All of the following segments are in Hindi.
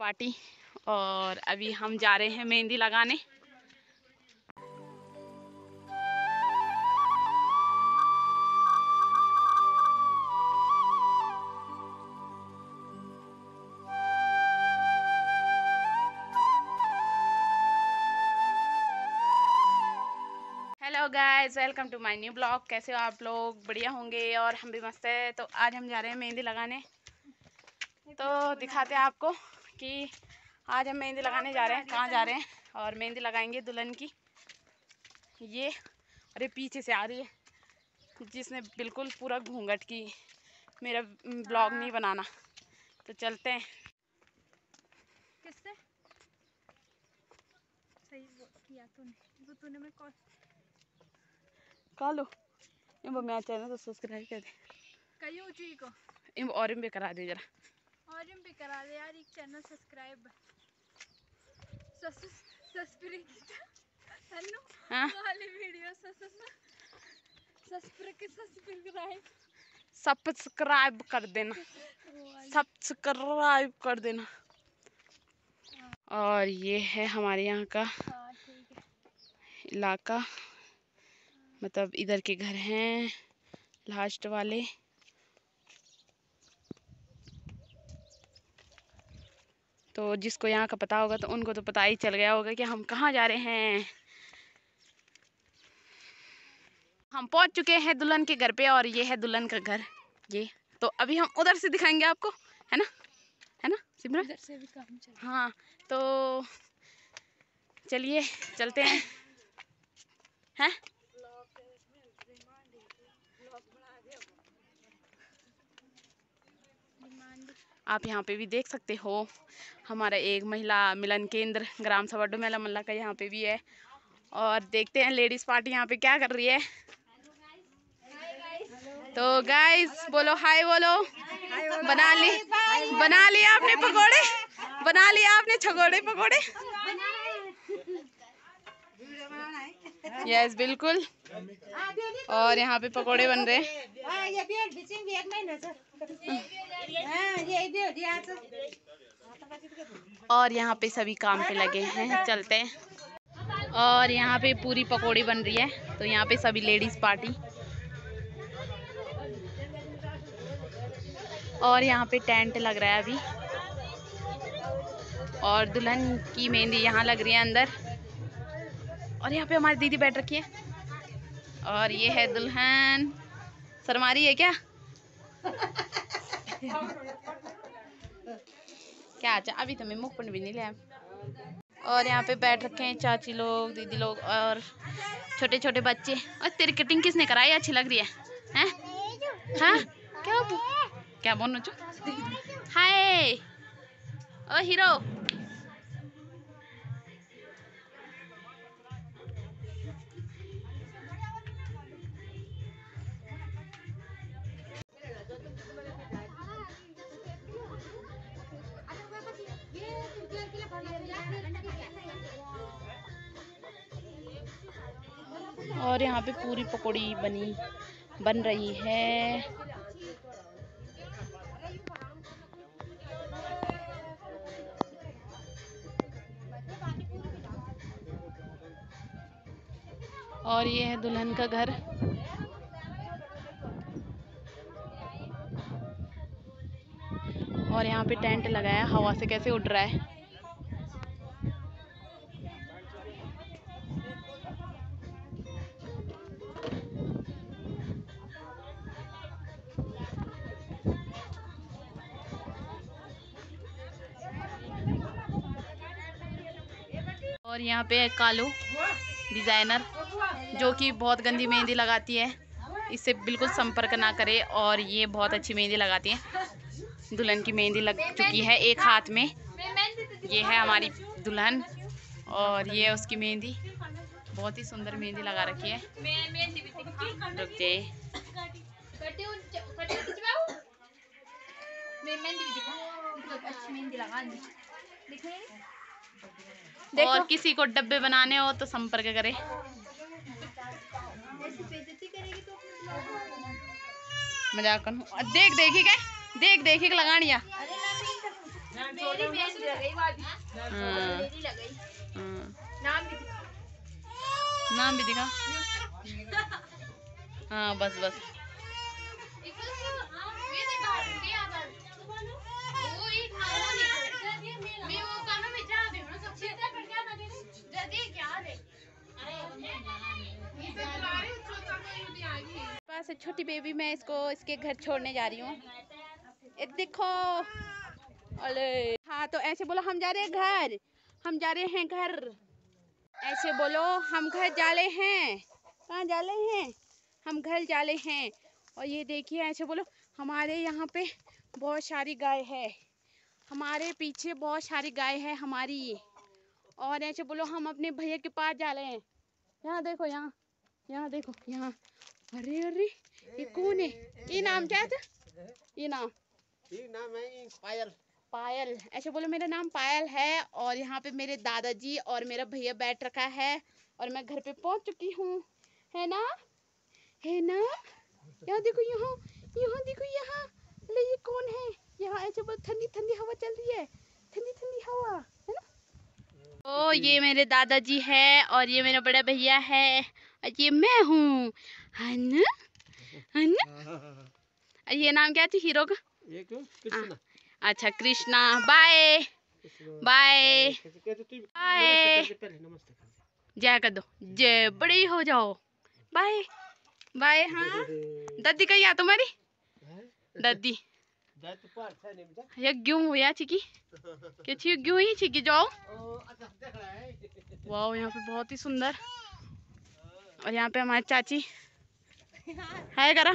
पार्टी और अभी हम जा रहे हैं मेहंदी लगाने। Hello guys welcome to my new blog कैसे हो आप लोग? बढ़िया होंगे और हम भी मस्त है। तो आज हम जा रहे हैं मेहंदी लगाने। तो दिखाते हैं आपको। कि आज हम मेहंदी लगाने जा रहे हैं। कहाँ जा रहे हैं? और मेहंदी लगाएँगे दुल्हन की। ये अरे पीछे से आ रही है। जिसने बिल्कुल पूरा घूंघट की। मेरा ब्लॉग नहीं बनाना। तो चलते हैं। किससे? सही वो किया तूने। वो तूने मैं कॉल कालो इम मेरा चैनल तो सब्सक्राइब कर दे। कही ऊँची को। इम और भी करा दे जरा। और हम भी करा दे यार एक चैनल सब्सक्राइब सब्सक्राइब कर देना। सब्सक्राइब कर देना। और ये है हमारे यहाँ का है इलाका। मतलब इधर के घर हैं लास्ट वाले। तो जिसको यहाँ का पता होगा तो उनको तो पता ही चल गया होगा कि हम कहाँ जा रहे हैं। हम पहुँच चुके हैं दुल्हन के घर पे और ये है दुल्हन का घर। ये तो अभी हम उधर से दिखाएँगे आपको है ना? है ना सिमरन? इधर से भी काम चल हाँ तो चलिए चलते हैं। हैं? आप यहाँ पे भी देख सकते हो। हमारा एक महिला मिलन केंद्र, ग्राम सभा डुमेला मल्ला का यहाँ पे भी है। और देखते हैं लेडीज़ पार्टी यहाँ पे क्या कर रही है। तो गाइस बोलो हाय बोलो। बना ली, बना लिया आपने पकोड़े? बना लिया आपने छगोड़े पकोड़े? यस बिल्कुल। और यहाँ पे पकोड़े बन रहे हैं। और यहाँ पे सभी काम पे लगे हैं। चलते हैं। और यहाँ पे पूरी पकौड़ी बन रही है। तो यहाँ पे सभी लेडीज़ पार्टी। और यहाँ पे टेंट लग रहा है अभी। और दुल्हन की मेहंदी यहाँ लग रही है अंदर। और यहाँ पे हमारी दीदी बैठ रखी है। और ये है दुल्हन। शर्मारी है क्या? क्या अभी तो मैं मुख भी नहीं लिया। और यहाँ पे बैठ रखे हैं चाची लोग, दीदी लोग और छोटे छोटे बच्चे। और तेरी कटिंग किसने कराई? अच्छी लग रही है। हैं? हाँ? क्या क्या बोल चो हाय! ओ हीरो! और यहाँ पे पूरी पकौड़ी बनी, बन रही है। और ये है दुल्हन का घर। और यहाँ पे टेंट लगाया, हवा से कैसे उड़ रहा है। और यहाँ पे है कालू डिज़ाइनर जो कि बहुत गंदी मेहंदी लगाती है। इससे बिल्कुल संपर्क ना करे और ये बहुत अच्छी मेहंदी लगाती है। दुल्हन की मेहंदी लग चुकी है एक हाथ में। ये है हमारी दुल्हन और ये है उसकी मेहंदी। बहुत ही सुंदर मेहंदी लगा रखी है। रुक जाइए और किसी को डब्बे बनाने हो तो संपर्क करें। मज़ाक करूँ। देख देखी क्या देख देखी लगानिया वादी हाँ, मेरी लग गई हाँ। नाम भी दिखा। नाम भी दिखा। हाँ बस बस। पास छोटी बेबी मैं इसको, इसके घर छोड़ने जा रही हूँ। देखो। अरे। हाँ तो ऐसे बोलो, हम जा रहे हैं घर। हम जा रहे हैं घर। ऐसे बोलो, हम घर जा रहे हैं। कहाँ जा रहे हैं? हम घर जा रहे हैं। और ये देखिए, ऐसे बोलो, हमारे यहाँ पे बहुत सारी गाय है। हमारे पीछे बहुत सारी गाय है, हमारी। और ऐसे बोलो हम अपने भैया के पास जा रहे हैं। यहाँ देखो यहाँ यहाँ देखो यहाँ। अरे अरे ये कौन है? ये नाम क्या था? ये नाम। ये नाम है पायल। पायल। ऐसे बोलो मेरा नाम पायल है और यहाँ पे मेरे दादाजी और मेरा भैया बैठ रखा है और मैं घर पे पहुँच चुकी हूँ। है ना? है ना? यहाँ देखो यहाँ यहाँ देखो यहाँ। ले ये कौन है? यहाँ ऐसे बहुत ठंडी ठंडी हवा चल रही है। ठंडी ठंडी हवा है ना? ओ ये मेरे दादाजी है और ये मेरा बड़ा भैया है और ये मैं हूँ। है है ये नाम क्या थी? हीरो का? कृष्णा। अच्छा कृष्णा। बाय। बाय। तू बाय। जय कर दो। जय बड़ी हो जाओ। बाय। बाय हाँ। दादी कही आ तुम्हारी? दादी जाए तो पार था नहीं बेटा ये क्यों हुआ चिकी? क्या छी क्यों ही जाओ? अच्छा है। वाह यहाँ पे बहुत ही सुंदर। और यहाँ पे हमारी चाची। है करा।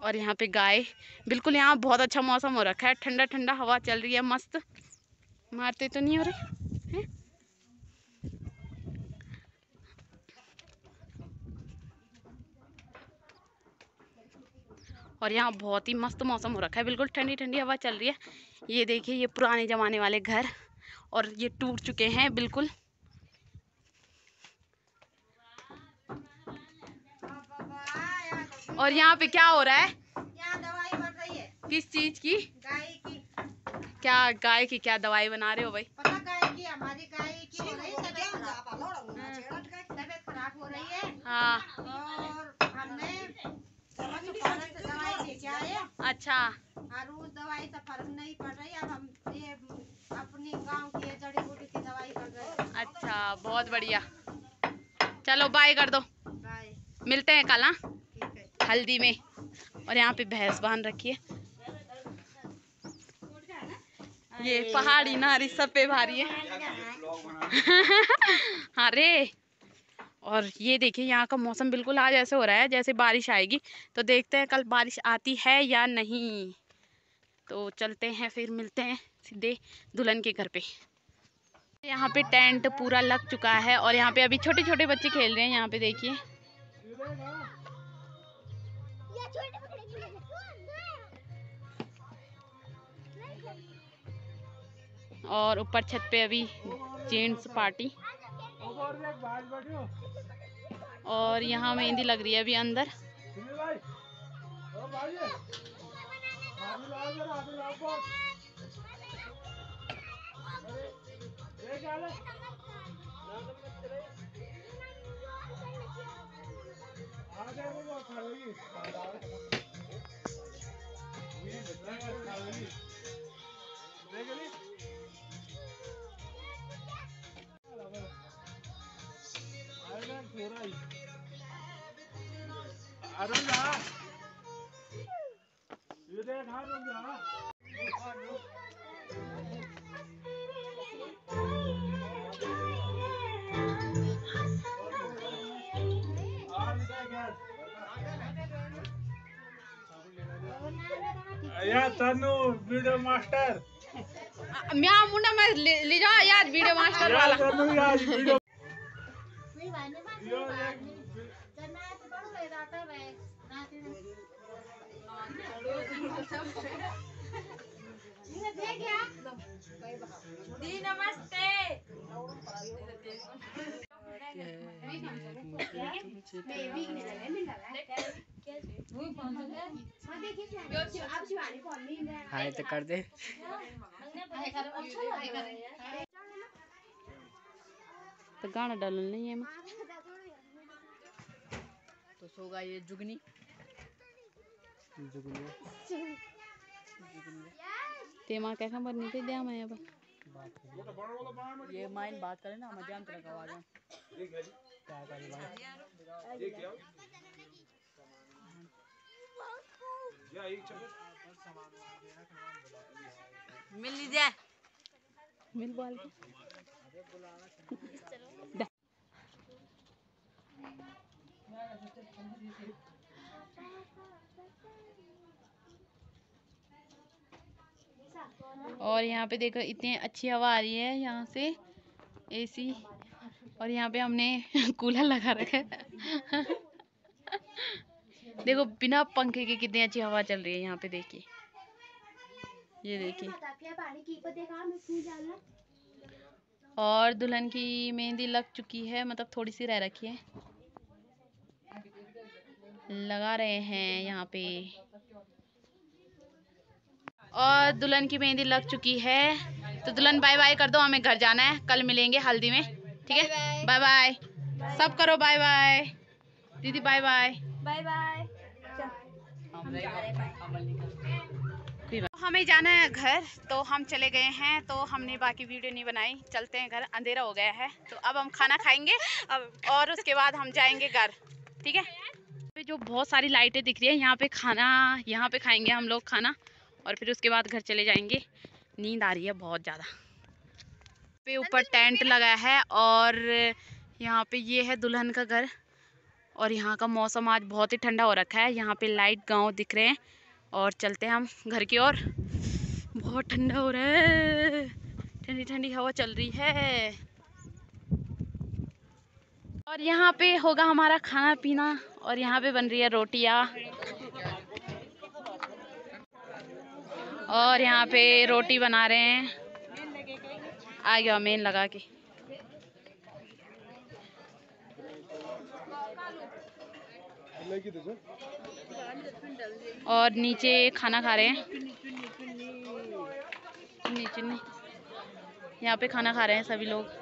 और यहाँ पे गाय। बिल्कुल यहाँ बहुत अच्छा मौसम हो रखा है। ठंडा ठंडा हवा चल रही है मस्त। मारते तो नहीं हो रहे? और यहाँ बहुत ही मस्त मौसम हो रखा है। बिल्कुल ठंडी ठंडी हवा चल रही है। ये देखिए ये पुराने ज़माने वाले घर और ये टूट चुके हैं बिल्कुल। और यहाँ पे क्या हो रहा है? यहाँ दवाई बन रही है। किस चीज़ की? गाय की। क्या गाय की क्या दवाई बना रहे हो भाई? पता गाय की हमारी गाय की हो रही तबीयत तबीयत खराब हो रही है। हाँ और हमने समझ पालक से दवाई लेके आए अच्छा। और उस दवाई से फ़र्क नहीं पड़ रही अब हम ये अपनी गाँव की जड़ी बूटी की दवाई कर रहे हैं। अच्छा बहुत बढ़िया। चलो बाय कर दो। गाय मिलते हैं कल हाँ? है। हल्दी में। और यहाँ पे भैंस बाँध रखी है। ये पहाड़ी नारी सब पे भारी है। अरे और ये देखिए, यहाँ का मौसम बिल्कुल आज ऐसे हो रहा है, जैसे बारिश आएगी। तो देखते हैं कल बारिश आती है या नहीं। तो चलते हैं फिर मिलते हैं सीधे दुल्हन के घर पे। यहाँ पे टेंट पूरा लग चुका है और यहाँ पे अभी छोटे छोटे बच्चे खेल रहे हैं, यहाँ पे देखिए। और ऊपर छत पे अभी जेंट्स पार्टी। और यहाँ मेहंदी लग रही है अभी अंदर। अरुण जा ये देख हाँ रुक जा या तनु वीडियो मास्टर मैं मुंडा मैं ले, ले जाओ यार वीडियो मास्टर वाला। दी नमस्ते हाय तो कर दे। तो गाना डालन नहीं है। तो सोगा ये जुगनी। ते माँ क्या खबर नहीं थी दिया मैं अब। ये माइन बात करे ना मैं जानते रखा आवाज़ क्या करी भाई मिल लीजिए। मिल बाल और यहाँ पे देखो, इतनी अच्छी हवा आ रही है यहाँ से एसी और यहाँ पे हमने कूलर लगा रखा है। देखो, बिना पंखे के कितनी अच्छी हवा चल रही है यहाँ पे, देखिए। ये देखिए। और दुल्हन की मेहंदी लग चुकी है मतलब थोड़ी सी रह रखी है। लगा रहे हैं यहाँ पे। और दुल्हन की मेहंदी लग चुकी है। तो दुल्हन बाय बाय कर दो हमें घर जाना है। कल मिलेंगे हल्दी में ठीक है? बाय बाय सब करो बाय बाय दीदी बाय बाय बाय बाय हम रहे अमल निकल हमें जाना है घर तो हम चले गए हैं तो हमने बाकी वीडियो नहीं बनाई। चलते हैं घर अंधेरा हो गया है। तो अब हम खाना खाएँगे अब और उसके बाद हम जाएँगे घर ठीक है? जो बहुत सारी लाइटें दिख रही है यहाँ पे खाना यहाँ पे खाएँगे हम लोग खाना। और फिर उसके बाद घर चले जाएँगे। नींद आ रही है बहुत ज़्यादा। पे ऊपर टेंट लगा है और यहाँ पे ये है दुल्हन का घर। और यहाँ का मौसम आज बहुत ही ठंडा हो रखा है। यहाँ पे लाइट गाँव दिख रहे हैं और चलते हैं हम घर की ओर। बहुत ठंडा हो रहा है। ठंडी ठंडी हवा चल रही है। और यहाँ पे होगा हमारा खाना पीना और यहाँ पे बन रही है रोटियाँ। और यहाँ पे रोटी बना रहे हैं। आ गया मेन लगा के। और नीचे खाना खा रहे हैं। नीचे यहाँ पे खाना खा रहे हैं सभी लोग।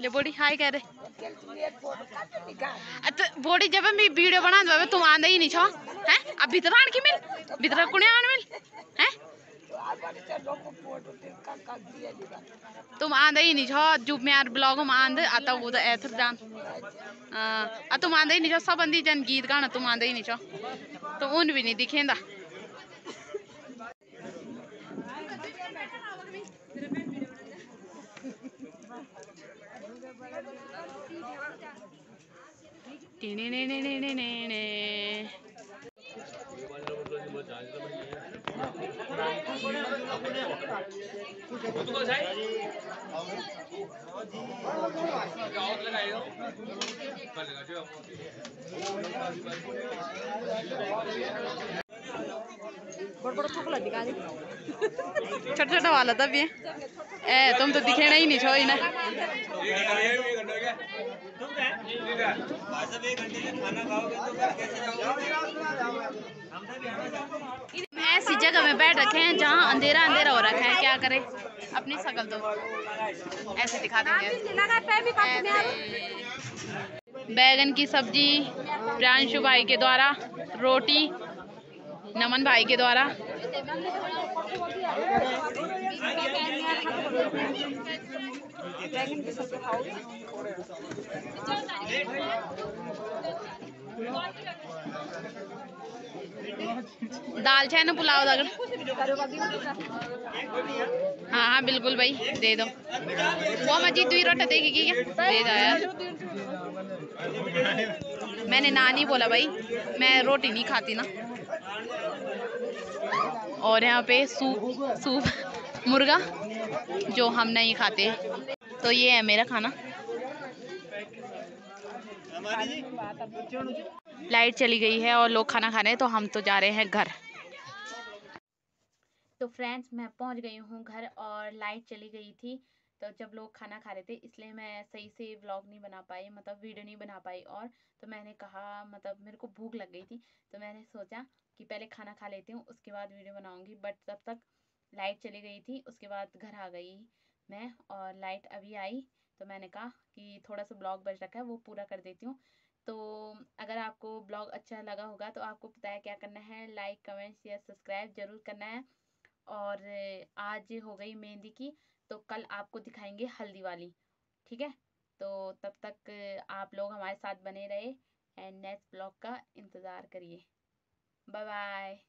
ले बॉडी हाय कह दे अत बॉडी जब मैं वीडियो बना दो तुम आंदा ही नहीं छो हैं? अब भीतर आन की मिल भीतर कुने आन मिल हैं? तुम आंदा ही नहीं छो जो मैं यार ब्लॉग में आंद आता वो तो ऐथर जान। आ तुम आंदा ही नहीं छो सब अंदी जन गीत गाना तुम आंदा ही नहीं छो। तुम उन भी नहीं दिखेंदा। 叮叮叮叮叮叮叮叮 छोटा छोटा वाला तब भी ए तुम तो दिखे नहीं नहीं छो ही ना। ऐसी जगह में बैठ रखे हैं जहाँ अंधेरा अंधेरा हो रखा है। क्या करें? अपनी शकल तो ऐसे दिखा देंगे। बैगन की सब्ज़ी प्रियांशु भाई के द्वारा रोटी नमन भाई के द्वारा। दाल चाहे ना पुलाव दाल हाँ हाँ बिल्कुल भाई, दे दो। वो मजी दुई रोटा देगी क्या? दे दो यार। मैंने ना नहीं बोला भाई, मैं रोटी नहीं खाती ना। और यहाँ पे सूप सूप, मुर्गा, जो हम नहीं खाते। तो ये है मेरा खाना। लाइट चली गई है और लोग खाना खा रहे हैं तो हम तो जा रहे हैं घर। तो फ्रेंड्स, मैं पहुँच गई हूँ घर और लाइट चली गई थी। तो जब लोग खाना खा रहे थे, इसलिए मैं सही से व्लॉग नहीं बना पाई मतलब वीडियो नहीं बना पाई और तो मैंने कहा मतलब मेरे को भूख लग गई थी तो मैंने सोचा कि पहले खाना खा लेती हूँ, उसके बाद वीडियो बनाऊँगी बट तब तक लाइट चली गई थी, उसके बाद घर आ गई मैं और लाइट अभी आई तो मैंने कहा कि थोड़ा सा ब्लॉग बच रखा है, वो पूरा कर देती हूँ। तो अगर आपको ब्लॉग अच्छा लगा होगा तो आपको पता है क्या करना है लाइक कमेंट शेयर सब्सक्राइब ज़रूर करना है और आज हो गई मेहंदी की तो कल आपको दिखाएँगे हल्दी वाली, ठीक है? तो तब तक आप लोग हमारे साथ बने रहे एंड नेक्स्ट ब्लॉग का इंतज़ार करिए। Bye bye